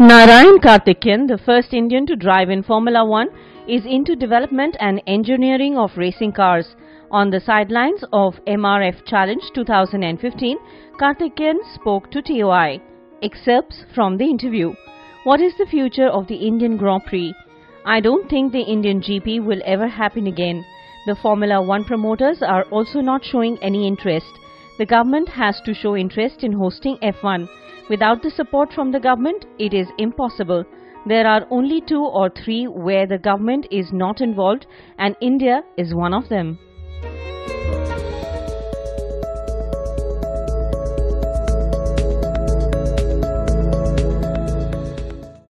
Narain Karthikeyan, the first Indian to drive in Formula One, is into development and engineering of racing cars. On the sidelines of MRF Challenge 2015, Karthikeyan spoke to TOI. Excerpts from the interview. What is the future of the Indian Grand Prix? I don't think the Indian GP will ever happen again. The Formula One promoters are also not showing any interest. The government has to show interest in hosting F1. Without the support from the government, it is impossible. There are only two or three where the government is not involved and India is one of them.